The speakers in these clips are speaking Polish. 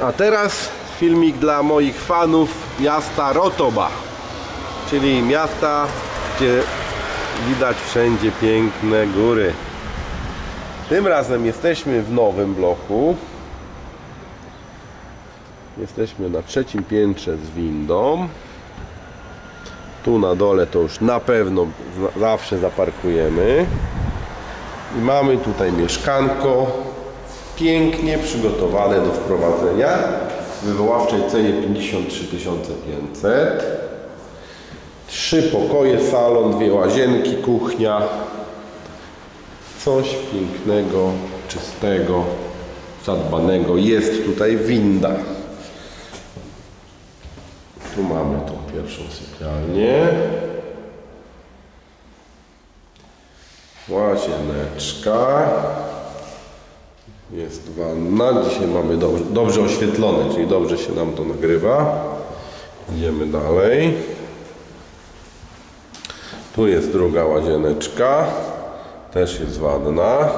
A teraz filmik dla moich fanów miasta Rotoba, czyli miasta, gdzie widać wszędzie piękne góry. Tym razem jesteśmy w nowym bloku. Jesteśmy na trzecim piętrze z windą. Tu na dole to już na pewno za- zawsze zaparkujemy. I mamy tutaj mieszkanko pięknie przygotowane do wprowadzenia w wywoławczej cenie 53 500 trzy pokoje, salon, dwie łazienki, kuchnia. Coś pięknego, czystego zadbanego jest tutaj winda tu mamy tą pierwszą sypialnię. Łazieneczka jest wanna. Dzisiaj mamy dobrze, dobrze oświetlone, czyli dobrze się nam to nagrywa. Idziemy dalej. Tu jest druga łazieneczka. Też jest wanna.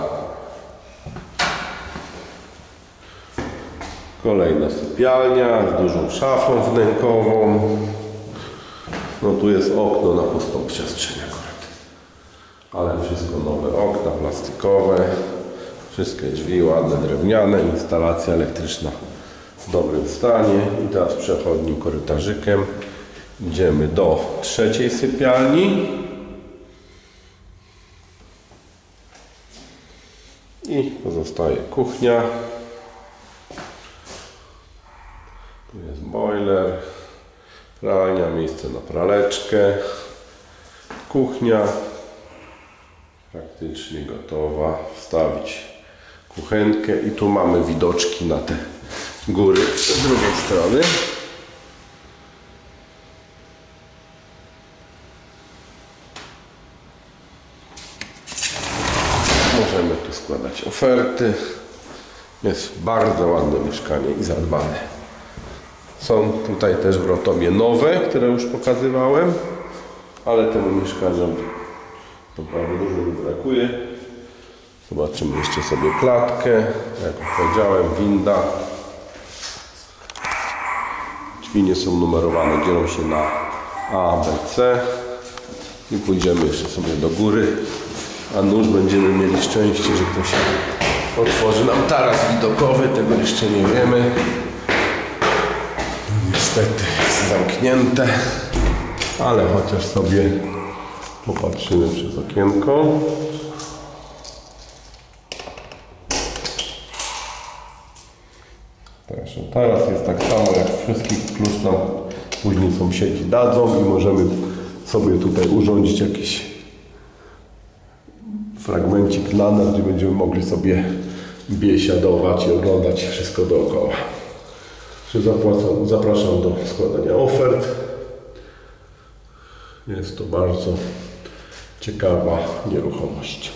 Kolejna sypialnia z dużą szafą wnękową. No tu jest okno na pustą przestrzeń akurat. Ale wszystko nowe okna plastikowe. Wszystkie drzwi ładne, drewniane. Instalacja elektryczna w dobrym stanie. I teraz przechodnim korytarzykiem idziemy do trzeciej sypialni. I pozostaje kuchnia. Tu jest boiler, pralnia, miejsce na praleczkę, kuchnia praktycznie gotowa. Wstawić kuchenkę i tu mamy widoczki na te góry z drugiej strony. Możemy tu składać oferty. Jest bardzo ładne mieszkanie i zadbane. Są tutaj też w Rotobie nowe, które już pokazywałem, ale temu mieszkaniom naprawdę dużo mi brakuje. Zobaczymy jeszcze sobie klatkę. Jak powiedziałem, winda. Drzwi nie są numerowane, dzielą się na A, B, C. I pójdziemy jeszcze sobie do góry. A nuż będziemy mieli szczęście, że ktoś otworzy nam taras widokowy. Tego jeszcze nie wiemy. Niestety jest zamknięte, ale chociaż sobie popatrzymy przez okienko. Także teraz jest tak samo jak wszystkich, klucz nam później sąsiedzi dadzą i możemy sobie tutaj urządzić jakiś fragmencik dla nas, gdzie będziemy mogli sobie biesiadować i oglądać wszystko dookoła. Zapraszam do składania ofert. Jest to bardzo ciekawa nieruchomość.